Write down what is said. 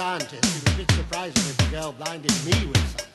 scientist, It was a bit surprising that the girl blinded me with something.